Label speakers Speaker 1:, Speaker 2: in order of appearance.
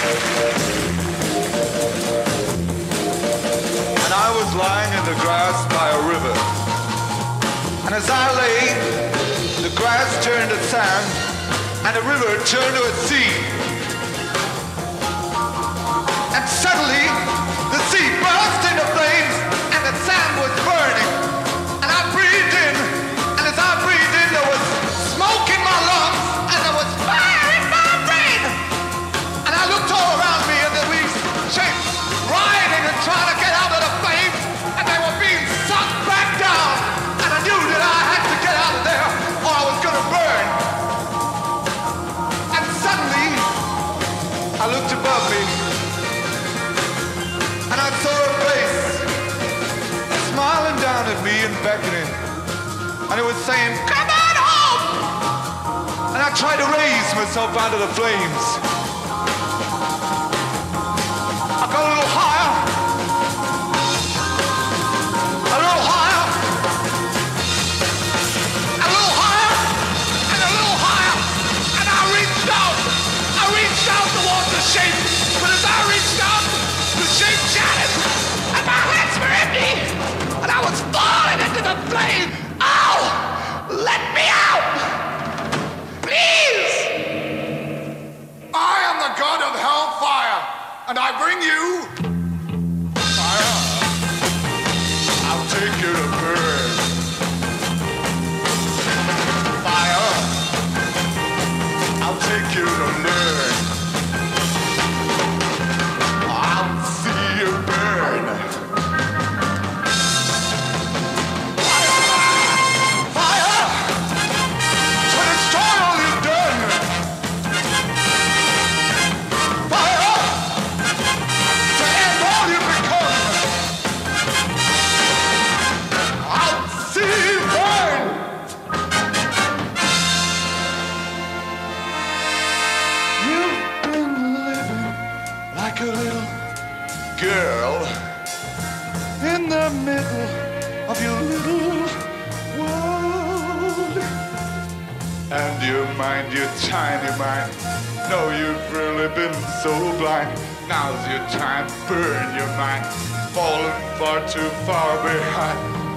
Speaker 1: And I was lying in the grass by a river. And as I lay, the grass turned to sand, and the river turned to a sea. And suddenly, and it was saying, "Come on home!" And I tried to raise myself out of the flames. I got a little higher.
Speaker 2: Bring you fire. I'll take you to burn. Girl in the middle of your little world. And your mind, your tiny mind. No, you've really been so blind. Now's your time, burn your mind. Falling far too far behind.